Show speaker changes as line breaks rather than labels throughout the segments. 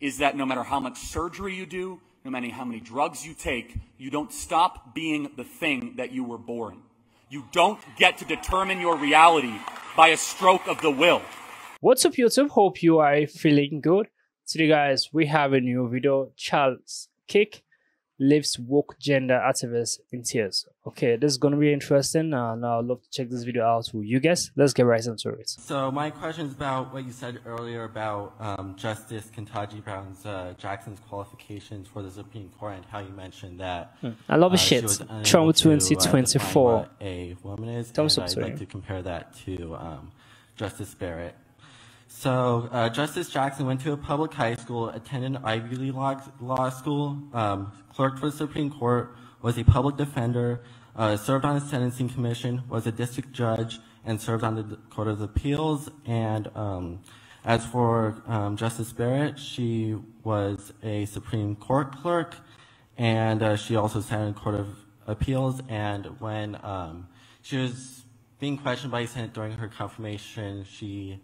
is that no matter how much surgery you do, no matter how many drugs you take, you don't stop being the thing that you were born. You don't get to determine your reality by a stroke of the will.
What's up YouTube? Hope you are feeling good. Today guys, we have a new video. Charles Kirk leaves woke gender activists in tears. Okay, this is gonna be interesting and I'd love to check this video out with you guys. Let's get right into it.
So my question is about what you said earlier about um, Justice Ketanji Brown's uh, Jackson's qualifications for the Supreme Court and how you mentioned that
Hmm. I love
uh,
shit.
she was unable
Trump
to, uh,
2024.
define what a woman is.
Thumbs
and
up,
I'd
sorry.
like to compare that to um, Justice Barrett. So uh, Justice Jackson went to a public high school, attended Ivy League law, law school, um, clerked for the Supreme Court, was a public defender, uh, served on the Sentencing Commission, was a district judge, and served on the Court of Appeals. And um, as for um, Justice Barrett, she was a Supreme Court clerk, and uh, she also sat in the Court of Appeals. And when um, she was being questioned by the Senate during her confirmation, she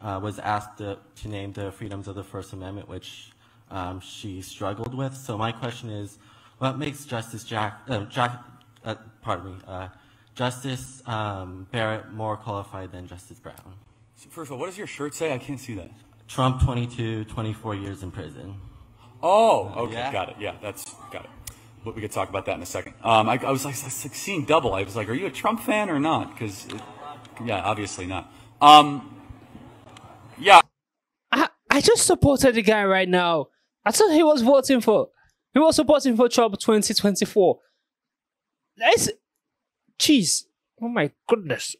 uh, was asked to, to name the freedoms of the First Amendment, which um, she struggled with. So my question is, what makes Justice Jack, uh, Jack uh, pardon me, uh, Justice um, Barrett more qualified than Justice Brown?
First of all, what does your shirt say? I can't see that.
Trump 22, 24 years in prison.
Oh, okay,
Yeah.
got it. Yeah, that's got it. But we could talk about that in a second. Um, I, I was like, I was like seeing double. I was like, are you a Trump fan or not? Because, yeah, obviously not. Um, yeah,
I, I just supported the guy right now. I thought he was voting for he was supporting for Trump 2024. That's jeez. Oh my goodness.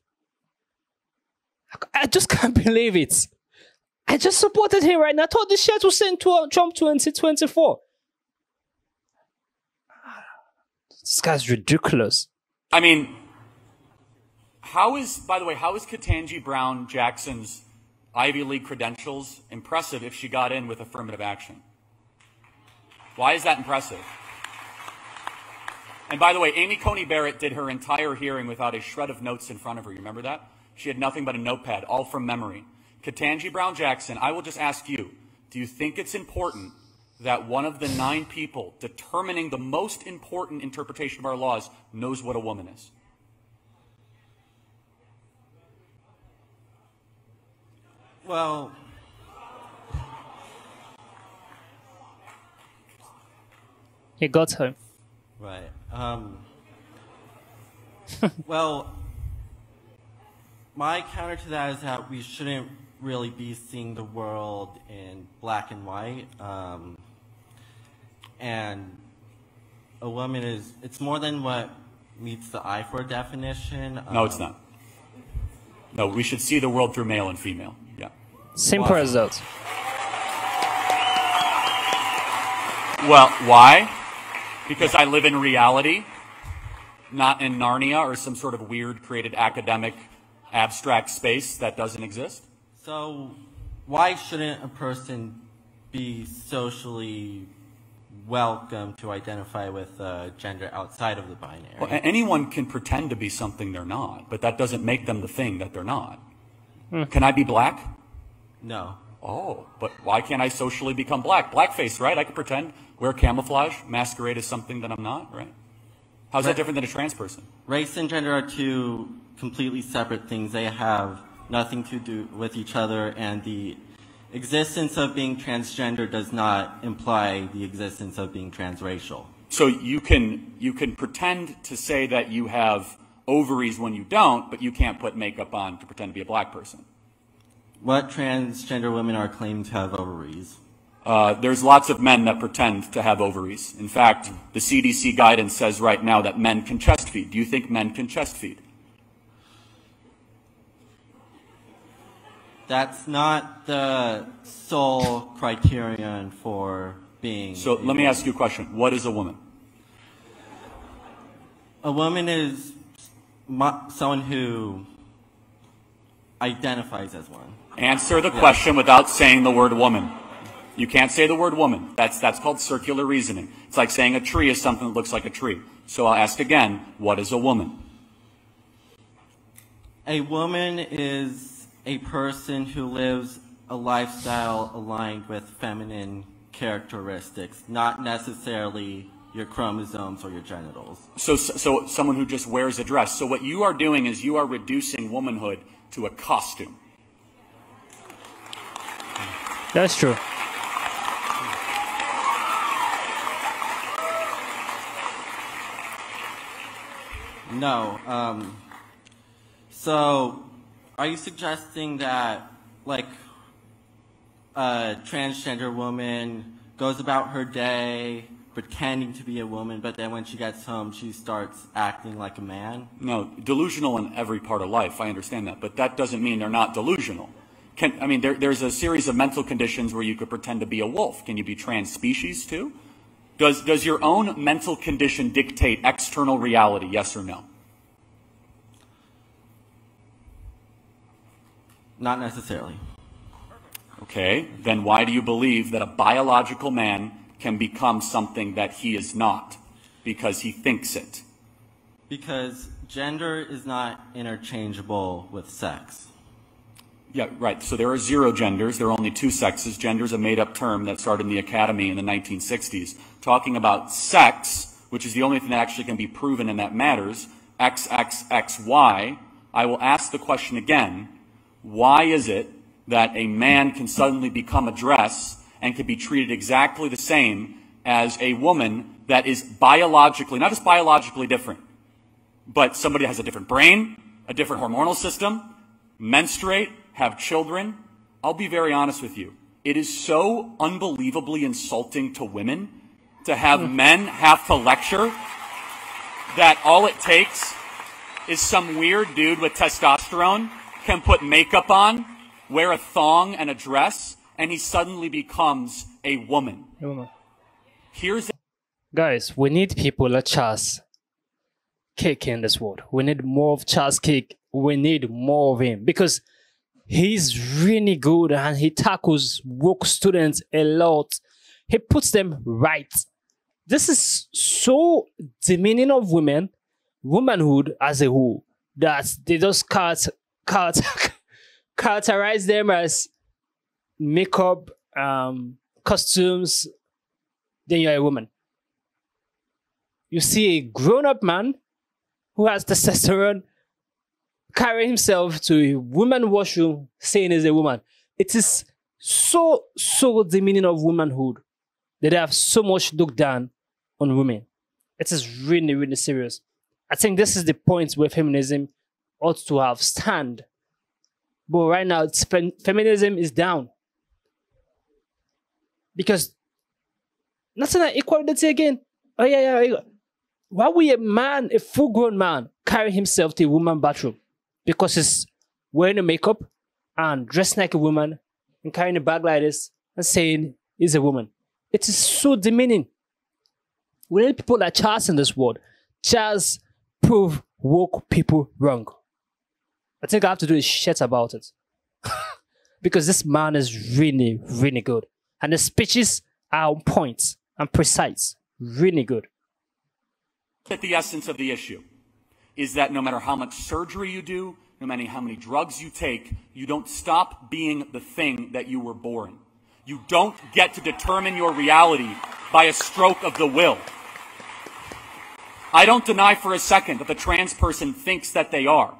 I- I just can't believe it. I just supported him right now. I thought this shit was sent to Trump 2024. This guy's ridiculous.
I mean, how is, by the way, how is Ketanji Brown Jackson's Ivy League credentials impressive if she got in with affirmative action? Why is that impressive? And by the way, Amy Coney Barrett did her entire hearing without a shred of notes in front of her. You remember that? She had nothing but a notepad, all from memory. Ketanji Brown Jackson, I will just ask you, do you think it's important that one of the nine people determining the most important interpretation of our laws knows what a woman is?
Well,
He got her.
right. Um, well, my counter to that is that we shouldn't really be seeing the world in black and white. Um, and a woman is, it's more than what meets the eye for a definition.
No, it's
Um,
not. No, we should see the world through male and female. Yeah.
Simple
Why?
as that.
Well, why? Because I live in reality, not in Narnia or some sort of weird created academic abstract space that doesn't exist.
So, why shouldn't a person be socially welcome to identify with uh, gender outside of the binary?
Well, anyone can pretend to be something they're not, but that doesn't make them the thing that they're not. Can I be black?
No.
Oh, but why can't I socially become black? Blackface, right? I could pretend, wear camouflage, masquerade as something that I'm not, right? How's that different than a trans person?
Race and gender are two completely separate things. They have nothing to do with each other, and the existence of being transgender does not imply the existence of being transracial.
So you can you can pretend to say that you have ovaries when you don't, but you can't put makeup on to pretend to be a black person.
What transgender women are claimed to have ovaries?
Uh, there's lots of men that pretend to have ovaries. In fact, the CDC guidance says right now that men can chest feed. Do you think men can chest feed?
That's not the sole criterion for being.
So let me ask you a question. What is a woman?
A woman is someone who identifies as one.
Answer the question without saying the word woman. You can't say the word woman. That's, that's called circular reasoning. It's like saying a tree is something that looks like a tree. So I'll ask again, what is a woman?
A woman is a person who lives a lifestyle aligned with feminine characteristics, not necessarily your chromosomes or your genitals.
So, so someone who just wears a dress. So what you are doing is you are reducing womanhood to a costume.
That's true.
No. Um, so, are you suggesting that, like, a transgender woman goes about her day pretending to be a woman, but then when she gets home, she starts acting like a man?
No, delusional in every part of life. I understand that, but that doesn't mean they're not delusional. Can, I mean, there, there's a series of mental conditions where you could pretend to be a wolf. Can you be trans species too? Does, does your own mental condition dictate external reality, yes or no?
Not necessarily.
Okay, then why do you believe that a biological man can become something that he is not? Because he thinks it.
Because gender is not interchangeable with sex.
Yeah, right. So there are zero genders. There are only two sexes. Gender is a made up term that started in the academy in the 1960s. Talking about sex, which is the only thing that actually can be proven and that matters, XXXY, I will ask the question again why is it that a man can suddenly become a dress and can be treated exactly the same as a woman that is biologically, not just biologically different, but somebody has a different brain, a different hormonal system, menstruate, have children? I'll be very honest with you. It is so unbelievably insulting to women to have hmm. men have to lecture that all it takes is some weird dude with testosterone can put makeup on, wear a thong and a dress, and he suddenly becomes a woman. Here's
Guys, we need people like Charles Kirk in this world. We need more of Charles Kirk. We need more of him because he's really good and he tackles woke students a lot. He puts them right. This is so demeaning of women, womanhood as a whole, that they just can't characterize them as makeup, um, costumes, then you're a woman. You see a grown up man who has testosterone carry himself to a woman washroom saying he's a woman. It is so, so demeaning of womanhood that they have so much looked down on women. It is really, really serious. I think this is the point where feminism ought to have stand. But right now, fem- feminism is down. Because nothing like equality again. Oh yeah, yeah. yeah. Why would a man, a full-grown man, carry himself to a woman bathroom? Because he's wearing a makeup and dressing like a woman and carrying a bag like this and saying he's a woman. It is so demeaning. We need people like Charles in this world. Charles prove woke people wrong. I think I have to do a shit about it. because this man is really, really good. And the speeches are on point and precise. Really good.
at the essence of the issue is that no matter how much surgery you do, no matter how many drugs you take, you don't stop being the thing that you were born. You don't get to determine your reality by a stroke of the will. I don't deny for a second that the trans person thinks that they are.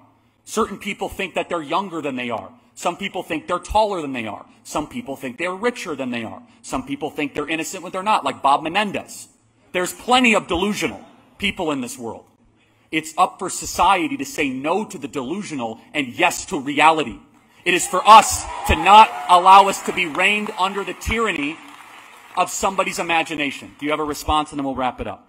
Certain people think that they're younger than they are. Some people think they're taller than they are. Some people think they're richer than they are. Some people think they're innocent when they're not, like Bob Menendez. There's plenty of delusional people in this world. It's up for society to say no to the delusional and yes to reality. It is for us to not allow us to be reigned under the tyranny of somebody's imagination. Do you have a response? And then we'll wrap it up.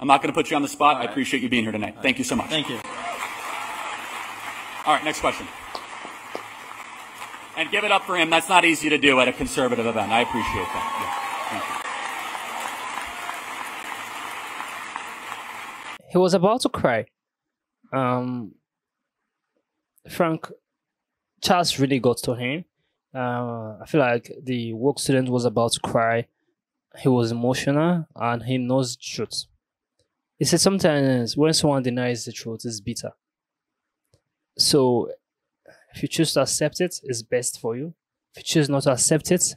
I'm not going to put you on the spot. I appreciate you being here tonight. Thank you so much.
Thank you.
All right, next question. And give it up for him. That's not easy to do at a conservative event. I appreciate that. Yeah.
He was about to cry. Um, Frank, Charles really got to him. Uh, I feel like the work student was about to cry. He was emotional and he knows the truth. He said sometimes when someone denies the truth, it's bitter. So if you choose to accept it, it's best for you. If you choose not to accept it,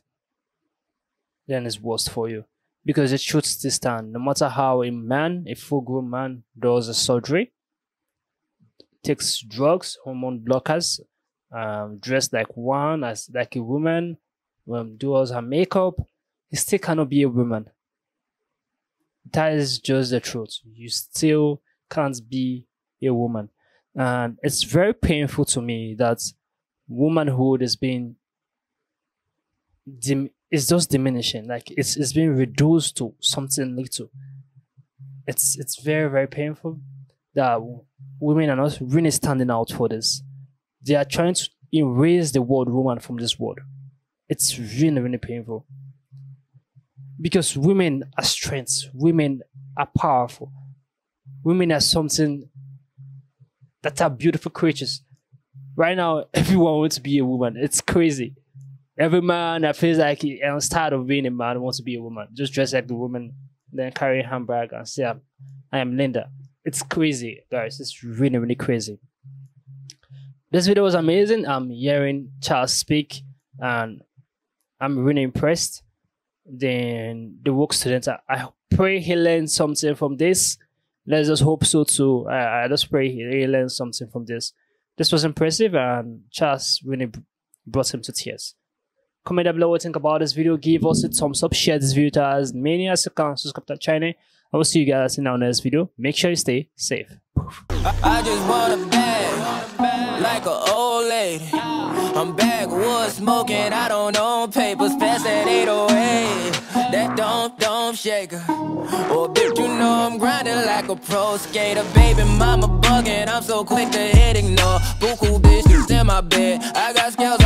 then it's worst for you. Because the truth still stand. No matter how a man, a full grown man, does a surgery, takes drugs, hormone blockers, um, dressed like one, as like a woman, um, does her makeup, he still cannot be a woman. That is just the truth. You still can't be a woman. And it's very painful to me that womanhood is being dim- it's just diminishing. Like it's it's being reduced to something little. It's it's very very painful that women are not really standing out for this. They are trying to erase the word woman from this world. It's really really painful because women are strengths. Women are powerful. Women are something that are beautiful creatures. Right now, everyone wants to be a woman. It's crazy. Every man that feels like he is tired of being a man wants to be a woman. Just dress like the woman, then carry a handbag and say, I am Linda. It's crazy, guys. It's really, really crazy. This video was amazing. I'm hearing Charles speak and I'm really impressed. Then the work students. I, I pray he learns something from this. Let's just hope so too. I, I just pray he, he learned something from this. This was impressive and Charles really brought him to tears. Comment down below what you think about this video. Give us a thumbs up. Share this video to as many as you can. Subscribe to the channel. I will see you guys in our next video. Make sure you stay safe. I just want a bag, like an old lady. I'm backwood smoking, I don't own papers, pass that 808. That don't, don't shake her. Oh, bitch, you know I'm grinding like a pro skater. Baby mama bugging, I'm so quick to hit ignore. Buku bitches in my bed, I got scales